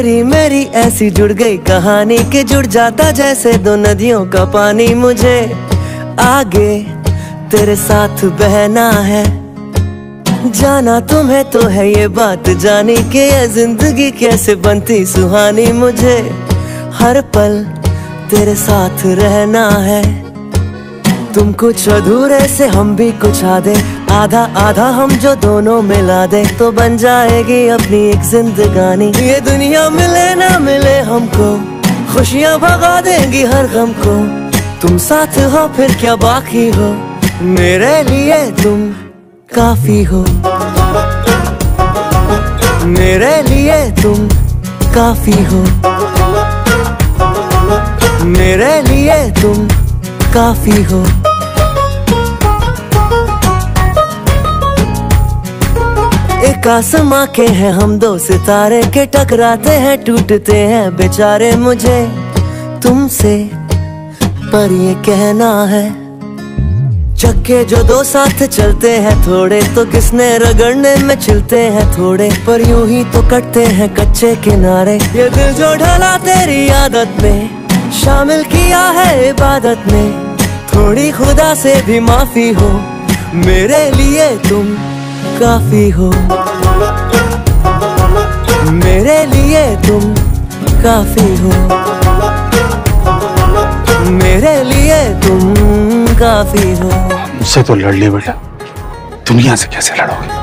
तेरी मेरी ऐसी जुड़ गई कहानी के जुड़ जाता जैसे दो नदियों का पानी मुझे। आगे तेरे साथ बहना है। जाना तुम्हें तो है ये बात जानी के ज़िंदगी कैसे बनती सुहानी मुझे। हर पल तेरे साथ रहना है। तुम कुछ अधूरे से हम भी कुछ आधे। आधा आधा हम जो दोनों मिला दे। तो बन जाएगी अपनी एक जिंदगानी। ये दुनिया मिले ना मिले हमको, खुशियाँ भगा देंगी हर गम को। तुम साथ हो, फिर क्या बाकी हो? मेरे लिए तुम काफ़ी हो। मेरे लिए तुम काफ़ी हो। मेरे लिए तुम काफ़ी हो। एक आसमां के हैं, हम दो सितारे के टकराते हैं, टूटते हैं बेचारे मुझे, तुमसे। पर ये कहना है, चक्के जो दो साथ चलते हैं, थोड़े तो किसने रगड़ने में चलते हैं, थोड़े पर यूँ ही तो कटते हैं कच्चे किनारे। ये दिल जो ढला तेरी आदत में शामिल किया है इबादत में थोड़ी खुदा से भी माफ़ी हो, मेरे लिए तुम काफ़ी हो। मेरे लिए तुम काफ़ी हो। मेरे लिए तुम काफ़ी हो। मुझसे तो लड़ ले बेटा। दुनिया से कैसे लड़ोगे?